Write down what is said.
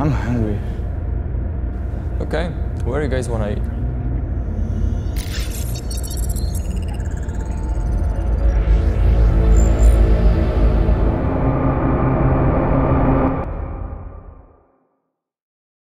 I'm hungry. Okay, where you guys wanna eat?